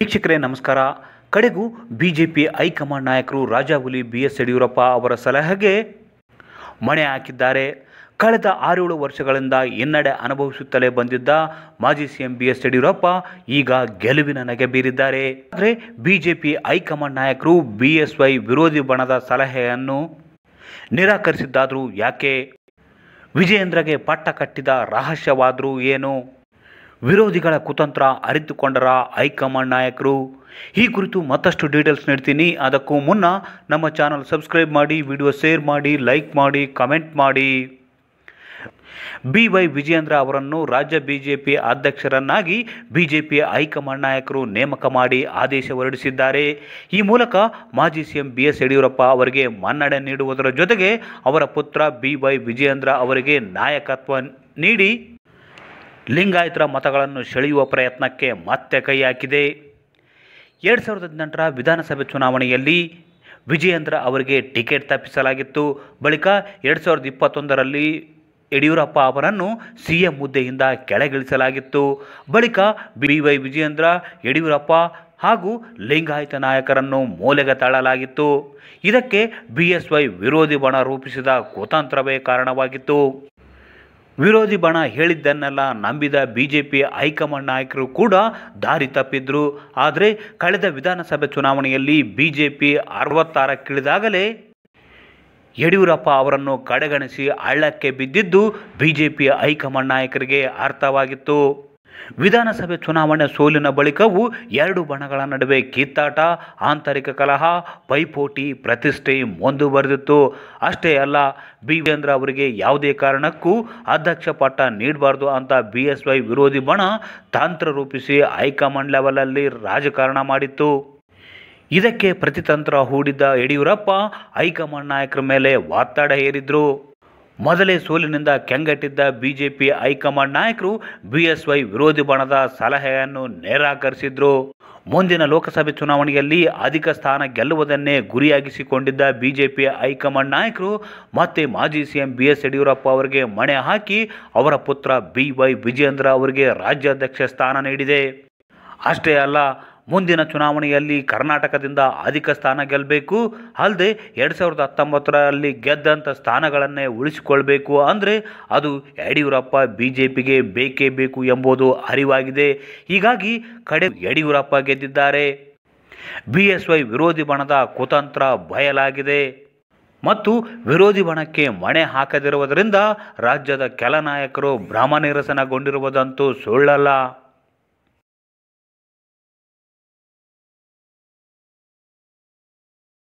ವೀಕ್ಷಕರೇ, ನಮಸ್ಕಾರ. ಕಡೆಗೂ ಬಿಜೆಪಿ ಹೈಕಮಾಂಡ್ ನಾಯಕರು ರಾಜಾಹುಲಿ ಬಿ ಎಸ್ ಯಡಿಯೂರಪ್ಪ ಅವರ ಸಲಹೆಗೆ ಮಣೆ ಹಾಕಿದ್ದಾರೆ. ಕಳೆದ ಆರೇಳು ವರ್ಷಗಳಿಂದ ಹಿನ್ನಡೆ ಅನುಭವಿಸುತ್ತಲೇ ಬಂದಿದ್ದ ಮಾಜಿ ಸಿಎಂ ಬಿ ಎಸ್ ಯಡಿಯೂರಪ್ಪ ಈಗ ಗೆಲುವಿನ ನಗೆ ಬೀರಿದ್ದಾರೆ. ಆದರೆ ಬಿಜೆಪಿ ಹೈಕಮಾಂಡ್ ನಾಯಕರು ಬಿ ಎಸ್ ವೈ ವಿರೋಧಿ ಬಣದ ಸಲಹೆಯನ್ನು ನಿರಾಕರಿಸಿದ್ದಾದರೂ ಯಾಕೆ? ವಿಜಯೇಂದ್ರಗೆ ಪಟ್ಟ ಕಟ್ಟಿದ ರಹಸ್ಯವಾದರೂ ಏನು? ವಿರೋಧಿಗಳ ಕುತಂತ್ರ ಅರಿತುಕೊಂಡರ ಹೈಕಮಾಂಡ್ ನಾಯಕರು. ಈ ಕುರಿತು ಮತ್ತಷ್ಟು ಡೀಟೇಲ್ಸ್ ನೀಡ್ತೀನಿ. ಅದಕ್ಕೂ ಮುನ್ನ ನಮ್ಮ ಚಾನಲ್ ಸಬ್ಸ್ಕ್ರೈಬ್ ಮಾಡಿ, ವಿಡಿಯೋ ಶೇರ್ ಮಾಡಿ, ಲೈಕ್ ಮಾಡಿ, ಕಮೆಂಟ್ ಮಾಡಿ. ಬಿ ವೈ ವಿಜಯೇಂದ್ರ ಅವರನ್ನು ರಾಜ್ಯ ಬಿಜೆಪಿ ಅಧ್ಯಕ್ಷರನ್ನಾಗಿ ಬಿಜೆಪಿ ಹೈಕಮಾಂಡ್ ನಾಯಕರು ನೇಮಕ ಮಾಡಿ ಆದೇಶ ಹೊರಡಿಸಿದ್ದಾರೆ. ಈ ಮೂಲಕ ಮಾಜಿ ಸಿಎಂ ಬಿ ಎಸ್ ಯಡಿಯೂರಪ್ಪ ಅವರಿಗೆ ಮನ್ನಣೆ ನೀಡುವುದರ ಜೊತೆಗೆ ಅವರ ಪುತ್ರ ಬಿ ವೈ ವಿಜಯೇಂದ್ರ ಅವರಿಗೆ ನಾಯಕತ್ವ ನೀಡಿ ಲಿಂಗಾಯತರ ಮತಗಳನ್ನು ಸೆಳೆಯುವ ಪ್ರಯತ್ನಕ್ಕೆ ಮತ್ತೆ ಕೈ ಹಾಕಿದೆ. ಎರಡು ಸಾವಿರದ ಹದಿನೆಂಟರ ವಿಧಾನಸಭೆ ಚುನಾವಣೆಯಲ್ಲಿ ವಿಜಯೇಂದ್ರ ಅವರಿಗೆ ಟಿಕೆಟ್ ತಪ್ಪಿಸಲಾಗಿತ್ತು. ಬಳಿಕ ಎರಡು ಸಾವಿರದ ಇಪ್ಪತ್ತೊಂದರಲ್ಲಿ ಯಡಿಯೂರಪ್ಪ ಅವರನ್ನು ಸಿ ಎಂ ಹುದ್ದೆಯಿಂದ ಕೆಳಗಿಳಿಸಲಾಗಿತ್ತು. ಬಳಿಕ ಬಿ ವೈ ವಿಜಯೇಂದ್ರ, ಯಡಿಯೂರಪ್ಪ ಹಾಗೂ ಲಿಂಗಾಯತ ನಾಯಕರನ್ನು ಮೂಲೆಗೆ ತಳ್ಳಲಾಗಿತ್ತು ಇದಕ್ಕೆ ಬಿ ಎಸ್ ವೈ ವಿರೋಧಿ ಬಣ ರೂಪಿಸಿದ ಕುತಂತ್ರವೇ ಕಾರಣವಾಗಿತ್ತು. ವಿರೋಧಿ ಬಣ ಹೇಳಿದ್ದನ್ನೆಲ್ಲ ನಂಬಿದ ಬಿ ಜೆ ಪಿ ಹೈಕಮಾಂಡ್ ನಾಯಕರು ಕೂಡ ದಾರಿ ತಪ್ಪಿದ್ರು. ಆದರೆ ಕಳೆದ ವಿಧಾನಸಭೆ ಚುನಾವಣೆಯಲ್ಲಿ ಬಿ ಜೆ ಪಿ ಅರವತ್ತಾರಕ್ಕಿಳಿದಾಗಲೇ ಯಡಿಯೂರಪ್ಪ ಅವರನ್ನು ಕಡೆಗಣಿಸಿ ಹಳ್ಳಕ್ಕೆ ಬಿದ್ದಿದ್ದು ಬಿ ಜೆ ಪಿ ಹೈಕಮಾಂಡ್ ನಾಯಕರಿಗೆ ಅರ್ಥವಾಗಿತ್ತು. ವಿಧಾನಸಭೆ ಚುನಾವಣೆ ಸೋಲಿನ ಬಳಿಕವೂ ಎರಡು ಬಣಗಳ ನಡುವೆ ಕಿತ್ತಾಟ, ಆಂತರಿಕ ಕಲಹ, ಪೈಪೋಟಿ, ಪ್ರತಿಷ್ಠೆ ಮುಂದುವರೆದಿತ್ತು. ಅಷ್ಟೇ ಅಲ್ಲ, ಬಿವೇಂದ್ರ ಅವರಿಗೆ ಯಾವುದೇ ಕಾರಣಕ್ಕೂ ಅಧ್ಯಕ್ಷ ಪಟ್ಟ ನೀಡಬಾರ್ದು ಅಂತ ಬಿ ಎಸ್ ವೈ ವಿರೋಧಿ ಬಣ ತಂತ್ರ ರೂಪಿಸಿ ಹೈಕಮಾಂಡ್ ಲೆವೆಲಲ್ಲಿ ರಾಜಕಾರಣ ಮಾಡಿತ್ತು. ಇದಕ್ಕೆ ಪ್ರತಿತಂತ್ರ ಹೂಡಿದ್ದ ಯಡಿಯೂರಪ್ಪ ಹೈಕಮಾಂಡ್ ನಾಯಕರ ಮೇಲೆ ಒತ್ತಡ ಹೇರಿದ್ರು. ಮೊದಲೇ ಸೋಲಿನಿಂದ ಕೆಂಗಟ್ಟಿದ್ದ ಬಿಜೆಪಿ ಹೈಕಮಾಂಡ್ ನಾಯಕರು ಬಿಎಸ್ವೈ ವಿರೋಧಿ ಬಣದ ಸಲಹೆಯನ್ನು ನಿರಾಕರಿಸಿದ್ರು. ಮುಂದಿನ ಲೋಕಸಭೆ ಚುನಾವಣೆಯಲ್ಲಿ ಅಧಿಕ ಸ್ಥಾನ ಗೆಲ್ಲುವುದನ್ನೇ ಗುರಿಯಾಗಿಸಿಕೊಂಡಿದ್ದ ಬಿಜೆಪಿ ಹೈಕಮಾಂಡ್ ನಾಯಕರು ಮತ್ತೆ ಮಾಜಿ ಸಿಎಂ ಬಿ ಎಸ್ ಯಡಿಯೂರಪ್ಪ ಅವರಿಗೆ ಮಣೆ ಹಾಕಿ ಅವರ ಪುತ್ರ ಬಿ ವೈ ವಿಜಯೇಂದ್ರ ಅವರಿಗೆ ರಾಜ್ಯಾಧ್ಯಕ್ಷ ಸ್ಥಾನ ನೀಡಿದೆ. ಅಷ್ಟೇ ಅಲ್ಲ ಮುಂದಿನ ಚುನಾವಣೆಯಲ್ಲಿ ಕರ್ನಾಟಕದಿಂದ ಅಧಿಕ ಸ್ಥಾನ ಗೆಲ್ಲಬೇಕು ಅಲ್ಲದೆ ಎರಡು ಸಾವಿರದ ಹತ್ತೊಂಬತ್ತರಲ್ಲಿ ಗೆದ್ದಂಥ ಸ್ಥಾನಗಳನ್ನೇ ಉಳಿಸಿಕೊಳ್ಬೇಕು ಅಂದರೆ ಅದು ಯಡಿಯೂರಪ್ಪ ಬಿ ಜೆ ಪಿಗೆ ಬೇಕೇ ಬೇಕು ಎಂಬುದು ಅರಿವಾಗಿದೆ. ಹೀಗಾಗಿ ಕಡೆ ಯಡಿಯೂರಪ್ಪ ಗೆದ್ದಿದ್ದಾರೆ. ಬಿ ಎಸ್ ವೈ ವಿರೋಧಿ ಬಣದ ಕುತಂತ್ರ ಬಯಲಾಗಿದೆ. ಮತ್ತು ವಿರೋಧಿ ಬಣಕ್ಕೆ ಮಣೆ ಹಾಕದಿರುವುದರಿಂದ ರಾಜ್ಯದ ಕೆಲ ನಾಯಕರು ಭ್ರಮ ನಿರಸನಗೊಂಡಿರುವುದಂತೂ ಸುಳ್ಳಲ್ಲ.